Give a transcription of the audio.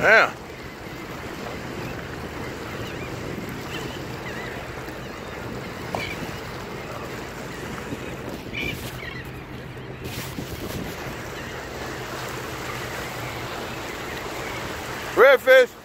Yeah. Redfish.